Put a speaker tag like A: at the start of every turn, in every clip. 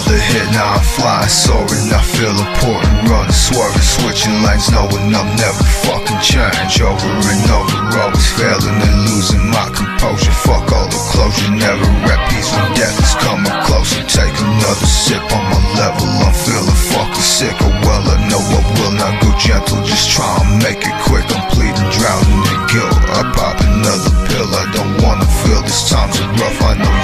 A: another hit, now I'm flying, soaring. I feel important, running, swerving, switching lanes, knowing I'm never fucking change. Over and over, always failing and losing my composure. Fuck all the closure, never rap peace when death is coming closer. Take another sip on my level, I'm feeling fucking sick. Oh well, I know I will not go gentle, just try and make it quick. I'm pleading, drowning in guilt. I pop another pill, I don't wanna feel this times rough. I know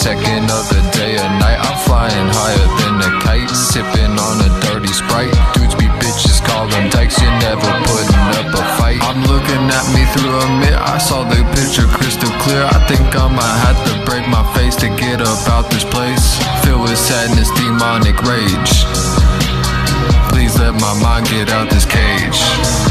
B: second of the day or night. I'm flying higher than a kite, sipping on a dirty sprite. Dudes be bitches, call them dykes, you're never putting up a fight. I'm looking at me through a mirror, I saw the picture crystal clear. I think I'ma have to break my face to get up out this place. Filled with sadness, demonic rage. Please let my mind get out this cage.